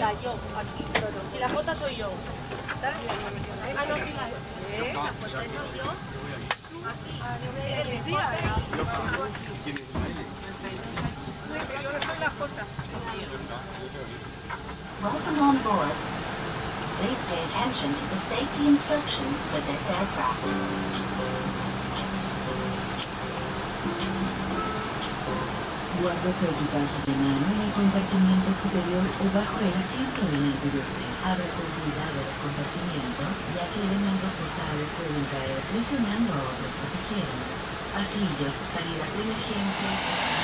La Jota soy yo. Ah, no, si la... Yo. Aquí. Welcome on board. Please pay attention to the safety instructions for this aircraft. Guarda su equipaje de mano en el compartimiento superior o bajo el asiento delante de usted. Abra con cuidado los compartimientos, ya que elementos pesados pueden caer presionando a otros pasajeros. Pasillos, salidas de emergencia.